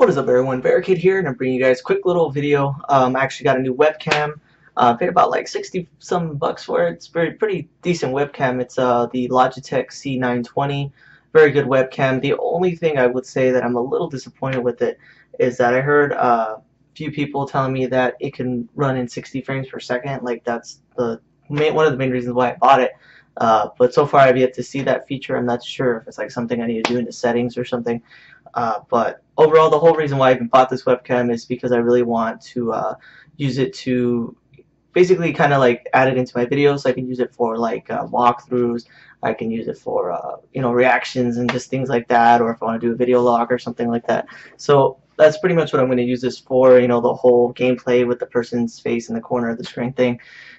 What is up everyone, Barricade here, and I'm bringing you guys a quick little video. Um, I actually got a new webcam. Uh, paid about like 60 some bucks for it. It's very pretty decent webcam. It's uh, the Logitech C920. Very good webcam. The only thing I would say that I'm a little disappointed with it is that I heard uh, a few people telling me that it can run in 60 frames per second. Like that's the main, one of the main reasons why I bought it. Uh, but so far I've yet to see that feature. I'm not sure if it's like something I need to do in the settings or something. Uh, but overall, the whole reason why I even bought this webcam is because I really want to uh, use it to basically kind of like add it into my videos. I can use it for like uh, walkthroughs. I can use it for uh, you know reactions and just things like that, or if I want to do a video log or something like that. So that's pretty much what I'm going to use this for. You know, the whole gameplay with the person's face in the corner of the screen thing.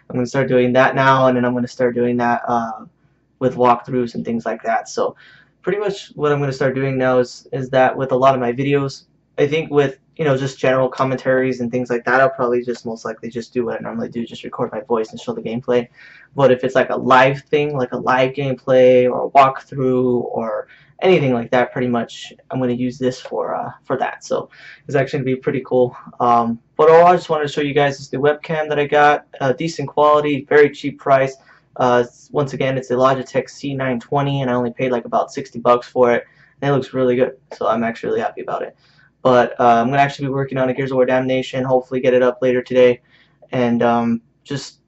I'm going to start doing that now, and then I'm going to start doing that uh, with walkthroughs and things like that. So pretty much what I'm going to start doing now is, is that with a lot of my videos, I think with, you know, just general commentaries and things like that, I'll probably just most likely just do what I normally do, just record my voice and show the gameplay. But if it's like a live thing, like a live gameplay or a walkthrough or anything like that, pretty much I'm going to use this for uh, for that. So it's actually going to be pretty cool. Um, but all I just wanted to show you guys is the webcam that I got, uh, decent quality, very cheap price. Uh, once again, it's a Logitech C920, and I only paid like about 60 bucks for it, and it looks really good. So I'm actually really happy about it. But uh, I'm gonna actually be working on a Gears of War Damnation. Hopefully, get it up later today, and um, just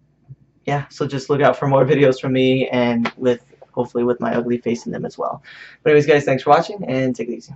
yeah. So just look out for more videos from me, and with hopefully with my ugly face in them as well. But anyways, guys, thanks for watching, and take it easy.